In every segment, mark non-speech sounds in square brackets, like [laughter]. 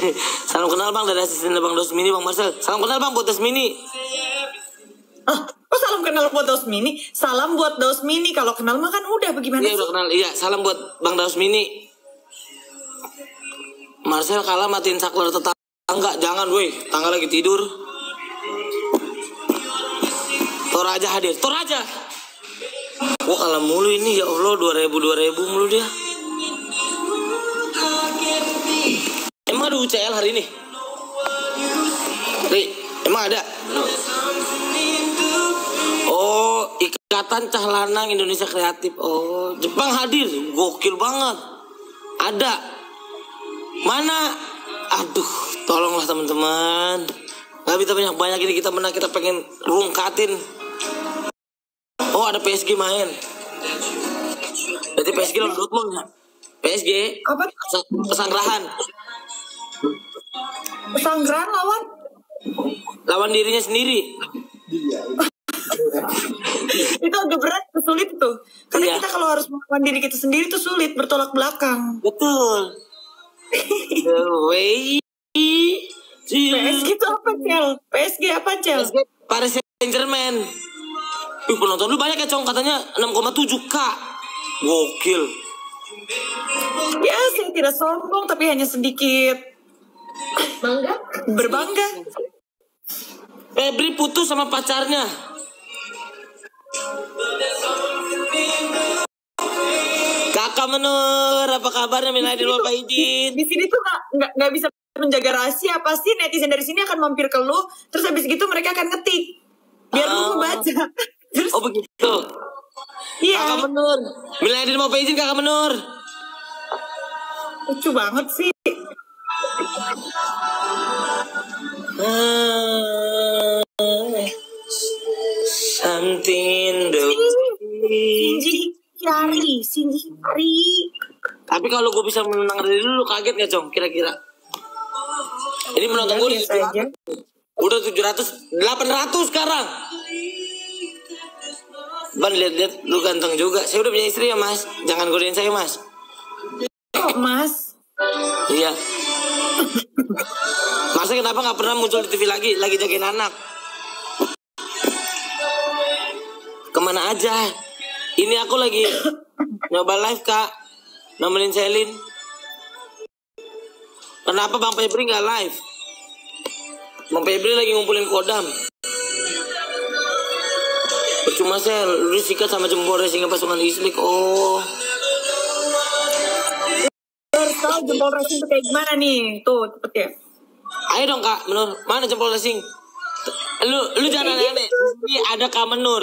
[laughs] Salam kenal bang dari asisten bang Dosmini bang Marcel. Salam kenal bang buat Dosmini. Ah, oh salam kenal buat Daus Mini. Salam buat Daus Mini. Kalau kenal mah kan udah bagaimana Iya udah kenal. Iya salam buat bang Dosmini. Marcel kalah matiin saklar tetangga. Jangan woi, tangga lagi tidur. Toraja hadir. Toraja. Wah kalah mulu ini ya Allah 2000 2000 mulu dia. UCL hari ini? Ri, emang ada? Oh, Ikatan Cah Lanang Indonesia Kreatif. Oh, Jepang hadir. Gokil banget. Ada. Mana? Aduh, tolonglah teman-teman. Gak bisa banyak-banyak ini kita menang, kita pengen rungkatin. Oh, ada PSG main. Berarti PSG lawan Dortmund ya? PSG Apa? Pesa- Pesanggerahan Pesanggrahan lawan? lawan dirinya sendiri. [laughs] Itu agak berat, sulit tuh. Karena Iya. kita kalau harus melawan diri kita sendiri tuh sulit, bertolak belakang. Betul. [laughs] The way to PSG itu apa, Cel? PSG apa, Cel? PSG Paris Saint Germain. Ih, penonton lu banyak ya, Cong. Katanya 6,7 K. Gokil. Ya, saya tidak sombong, tapi hanya sedikit Bangga? berbangga. Febri putus sama pacarnya. Kakak Menur, apa kabarnya Aidin Bapak Idin? Di sini tuh nggak nggak bisa menjaga rahasia. Pasti netizen dari sini akan mampir ke lu, terus habis gitu mereka akan ngetik biar lu Ah. ngebaca. [laughs] Terus Oh begitu. iya, Kakak Menur. Minal Aidin Bapak Idin Kakak Menur. lucu banget sih. Something in the Shinji Hikari. Tapi kalau gue bisa menang dari dulu kaget gak Cong kira-kira? Ini menonton gue Biasa aja. udah 700 800 sekarang. Ban lihat-lihat lu ganteng juga. Saya udah punya istri ya mas. Jangan godain saya mas. Mas? Iya. [laughs] Kenapa nggak pernah muncul di TV lagi? Lagi jagain anak. Ke mana aja? Ini aku lagi [coughs] nyoba live kak. Nemenin Selin. Kenapa Bang Febri nggak live? Bang Febri lagi ngumpulin kodam. Percuma sel, lu disikat sama jempol racing pasukan listrik. Oh, harus tahu jempol racing itu kayak gimana nih. Tuh, cepet ya. Ayo dong kak, Menur. Mana jempol racing? Lu, lu jangan aneh. Ini ada kak Menur.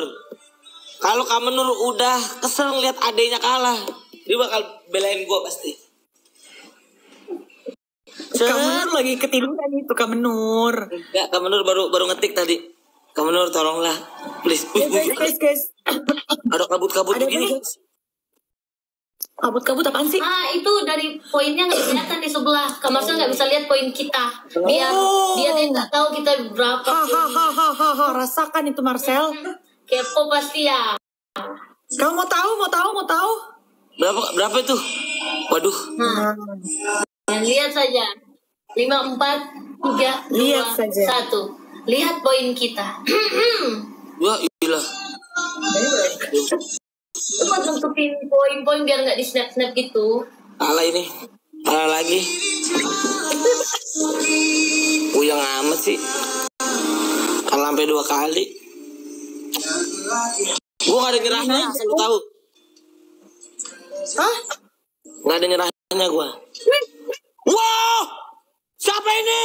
Kalau kak Menur udah kesel ngeliat adenya kalah, dia bakal belain gua pasti. Kak Menur lagi ketiduran itu Kak Menur. Enggak, kak Menur baru baru ngetik tadi. Kak Menur tolonglah, please. Guys, wih, guys, guys. ada kabut-kabut begini. nih. Kabut-kabut apaan sih? Ah, itu dari poinnya nggak kelihatan di sebelah. Kamarnya nggak bisa lihat poin kita. Biar Oh. dia dia nggak tahu kita berapa. Hahaha, rasakan itu Marcel. Kepo pasti ya. Kamu mau tahu, mau tahu, mau tahu? Berapa berapa itu? Waduh, Nah, yang lihat saja. Lima empat tiga dua Lihat saja. satu. Lihat poin kita. [clears throat] ya tutupin poin-poin biar nggak di snap snap gitu. Kalah ini. Kalah lagi. Uyang amat sih. Kalah sampai dua kali. Gue gak ada nyerahnya, asal lu tahu. Hah? Gak ada nyerahnya gue. Wow! Siapa ini?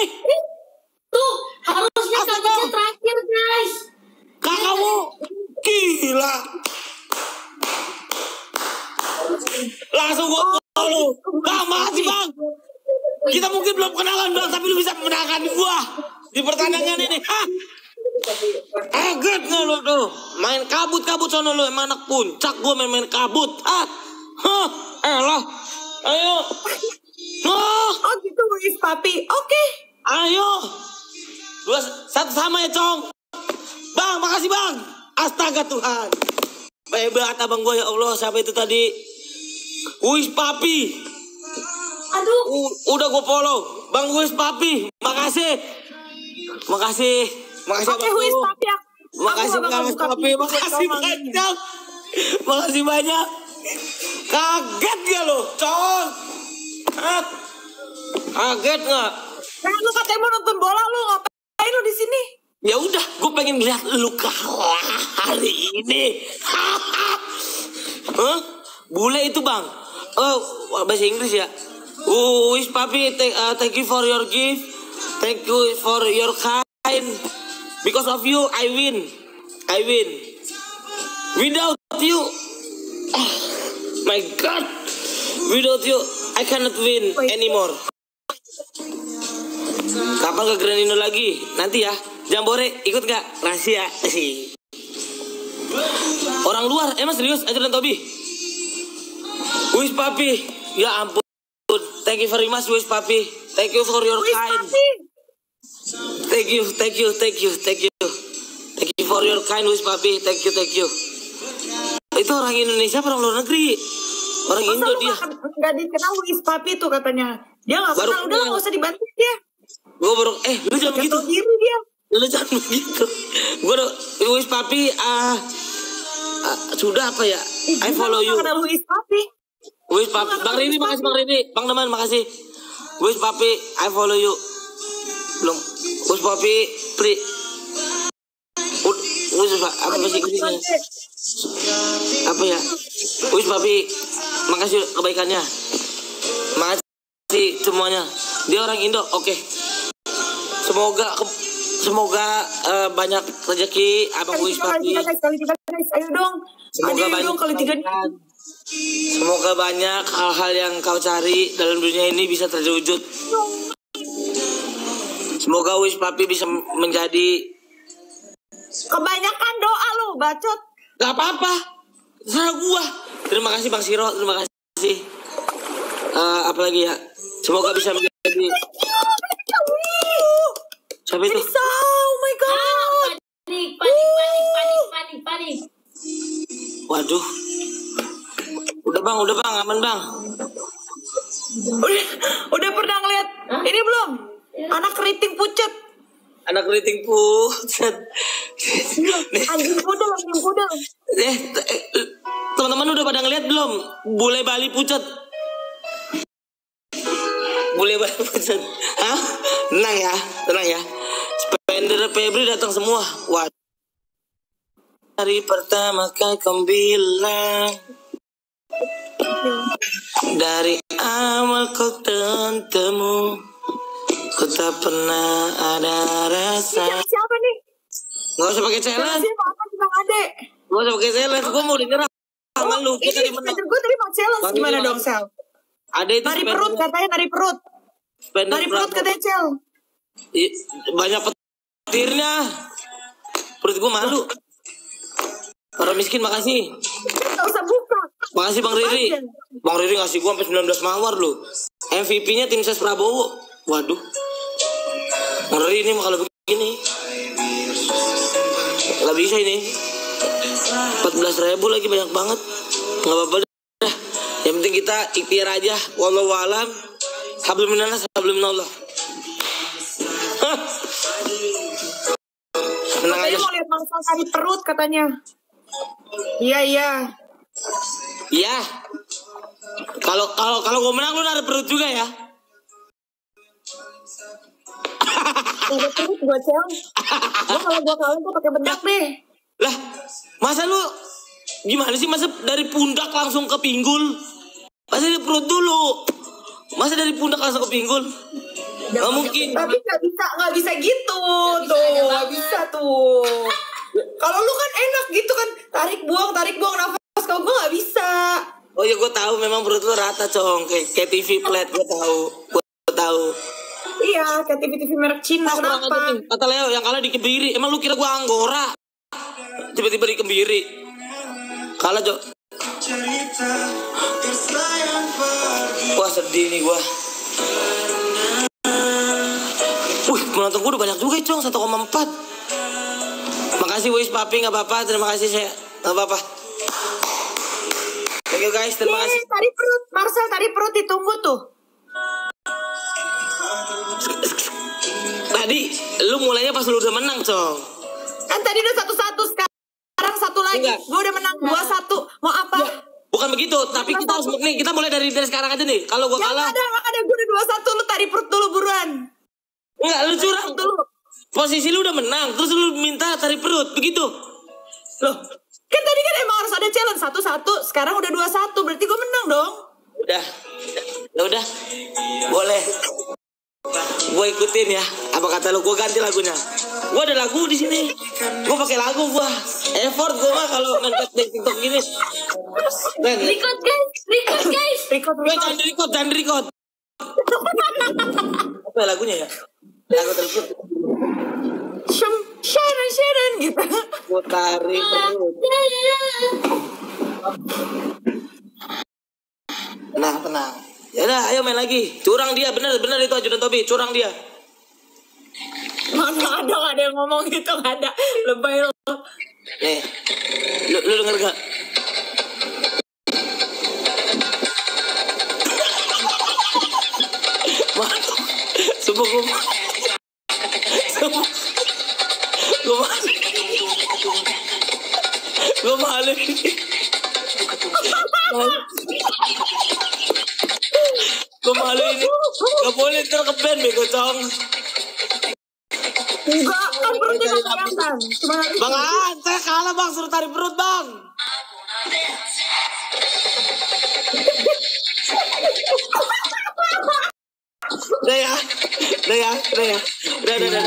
Tuh, harusnya bang? terakhir guys. Kakakmu? Gila. Langsung gue follow. Bang, makasih bang. Kita mungkin belum kenalan bang, tapi lu bisa menangkan gua di pertandingan ini. Hah? Eget nggak lu tuh? Main kabut-kabut sono lu, emang anak puncak gua main-main kabut. Hah? Hah? Elah. Ayo. Noh. Oh gitu, Wis Papi. Oke. Ayo. Dua, satu sama ya, Cong. Bang, makasih, Bang. Astaga Tuhan. Hebat abang gue ya Allah. Siapa itu tadi? Wis papi. Aduh, U- udah gue follow. Bang Wis Papi, makasih. Makasih. Makasih Oke, wis papi aku. Makasih Bang Wis Papi, makasih banyak. Makasih banyak. Kaget gak lo, cowok? Kaget nggak? Nah, lu katanya mau nonton bola lu ngapain lu di sini? Ya udah, gue pengen lihat lu kalah hari ini. [laughs] Hah? Bule itu bang. Oh, bahasa Inggris ya. Oh, wis papi, thank, uh, thank you for your gift. Thank you for your kind. Because of you, I win. I win. Without you, ah, [sighs] my God. Without you, I cannot win anymore. Kapan ke Grand Indo lagi? Nanti ya. Jambore ikut gak? Rahasia. [laughs] Orang luar, emang serius? Ajaran Tobi. Wis papi, ya ampun. Thank you very much, Wis papi. Thank you for your Wis kind. papi. Thank you, thank you, thank you, thank you. Thank you for your kind, Wis papi. Thank you, thank you. Itu orang Indonesia, apa orang luar negeri. Orang Masa Indo dia. nggak nggak dikenal Wis papi tuh katanya. Dia nggak Baru kenal, udah kenal. nggak usah dibantu dia. Gue baru, eh lu jangan diri dia. Lu jangan [laughs] begitu. Gue Wis papi, ah, ah, sudah apa ya? Ih, I follow you. kenal Wis papi. Wis papi, Bang Rini makasih Bang Rini, Bang Teman makasih. Wis papi, I follow you. Belum. Wis papi, pri. Wis pak, apa bahasa Inggrisnya? Apa ya? Wis papi, makasih kebaikannya. Makasih semuanya. Dia orang Indo, oke. Semoga semoga eh, banyak rezeki abang Wis papi. tiga, guys, kali tiga, guys. Ayo dong. Semoga Ayo banyak dong, kali tiga. Semoga banyak hal-hal yang kau cari dalam dunia ini bisa terwujud. Semoga Wis Papi bisa menjadi Kebanyakan doa lu, bacot. Gak apa-apa Serah gua Terima kasih Bang Siro Terima kasih Eh, apa lagi ya Semoga bisa menjadi Siapa itu oh my god. Panik, panik, panik, panik, panik, panik. Waduh Udah bang Udah bang Aman bang Udah, udah pernah ngeliat ini belum? Anak keriting pucet. Anak keriting pucat Anjing pudel, anjing pudel. Eh, eh, teman-teman udah pada ngeliat belum? Bule Bali pucat. Bule Bali pucat. Hah? Tenang ya, tenang ya. Spender Febri datang semua. Wah. Hari pertama kau bilang dari awal kau tentemu Ku tak pernah ada rasa Siapa, siapa nih? Gak usah pakai challenge Siapa apa Bang Ade? Gak usah pakai challenge Gue mau denger sama lu Ini Kita di menang spender gue tadi mau challenge Bang, gimana ini dong, Sel? Ada itu Nari perut katanya nari perut. Nari perut katanya Cel. Banyak petirnya Perut gue malu Orang miskin makasih. Makasih Bang Riri. Bang Riri ngasih gue sampai 19 mawar lu MVP-nya tim ses Prabowo. Waduh. Bang Riri ini kalau begini. Gak bisa ini. 14 ribu lagi banyak banget. Gak apa-apa dah Yang penting kita ikhtiar aja. Wallahu alam. Hablum minanas hablum minallah Katanya mau lihat Marsal nari perut katanya. Iya iya. Iya Kalau kalau kalau gue menang lu naruh perut juga ya Udah perut gue Cel. Gue kalau gue kalah gue pakai bedak deh. Lah, masa lu gimana sih masa dari pundak langsung ke pinggul? Masa dari perut dulu? Masa dari pundak langsung ke pinggul? Gak mungkin. Tapi nggak bisa nggak bisa gitu tuh. Nggak bisa tuh. Kalau lu kan enak gitu kan tarik buang tarik buang nafas. Kalau gue nggak bisa. Oh ya gue tahu memang perut lu rata cong kayak, kayak TV flat gue tahu. Gue tahu. Iya, kayak TV-TV merek Cina. Aja Kenapa? Kata Leo yang kalah di kebiri. Emang lu kira gue anggora? Tiba-tiba di kebiri. Kalah cok. Wah sedih nih gue. Wih penonton gue udah banyak juga cong 1,4 Makasih Wis Papi nggak apa-apa Terima kasih saya nggak apa-apa Thank you guys Terima kasih tari perut, Marcel tari perut ditunggu tuh. Tadi lu mulainya pas lu udah menang, Cong. Kan tadi udah satu-satu sekarang satu lagi. Enggak. Gue udah menang dua satu. Mau apa? Bukan begitu, tapi kita harus nih kita mulai dari dari sekarang aja nih. Kalau gua Ya kalah, ada, ada. Gue udah dua satu. Lu tarik perut dulu buruan. enggak lu curang. Dulu. Posisi lu udah menang, terus lu minta tarik perut, begitu. Loh, ada challenge satu-satu. Sekarang udah dua satu. Berarti gue menang dong. Udah. Ya udah. Boleh. Gue ikutin ya. Apa kata lu? Gue ganti lagunya. Gue ada lagu di sini. Gue pakai lagu gue. Effort gue mah kalau ngangkat di TikTok gini. Ren, Record guys, record guys. Record, gue record. jangan record, jangan record. Apa ya lagunya ya? Lagu tersebut. Shem, Sharon, Sharon gitu. Gue tarik perut. Tenang, tenang. Ya udah, ayo main lagi. Curang dia, bener bener itu ajudan Tobi, curang dia. Mana ada ada yang ngomong gitu ada. Lebay lo. Nih, lu, lu denger gak? Bang Aan, saya kalah bang, suruh tarik perut bang. Udah ya, udah ya, udah ya, udah, udah, udah.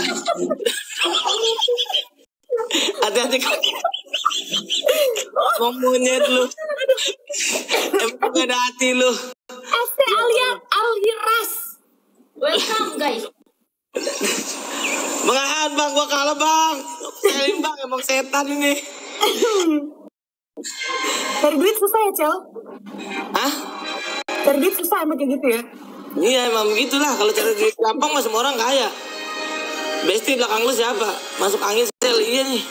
Hati-hati kaki. Mau monyet lu. Emang gak ada hati lu. Alia Alhiras. Welcome guys. Bang Aan, bang, gua kalah bang. Selim bang, emang setan ini. Cari duit susah ya, Cel? Hah? Cari duit susah emang kayak gitu ya? Iya emang begitulah kalau cari duit gampang mah semua orang kaya. Besti belakang lu siapa? Masuk angin sel iya nih.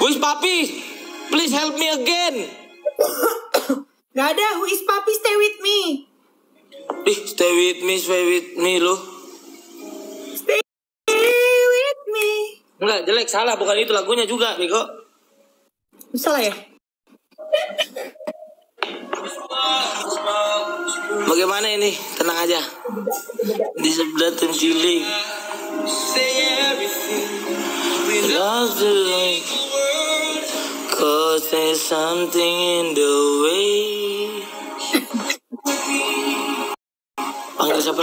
Who's papi? Please help me again. Gak ada, who is papi stay with me. Ih, stay with me, stay with me lu. Enggak, jelek salah bukan itu lagunya juga, Bego. Salah ya? Bagaimana ini? Tenang aja. Di sebelah tim cilik. Lost the. Cause there's something in the way. Panggil siapa?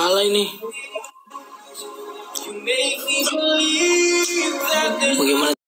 Kalah ini. Bagaimana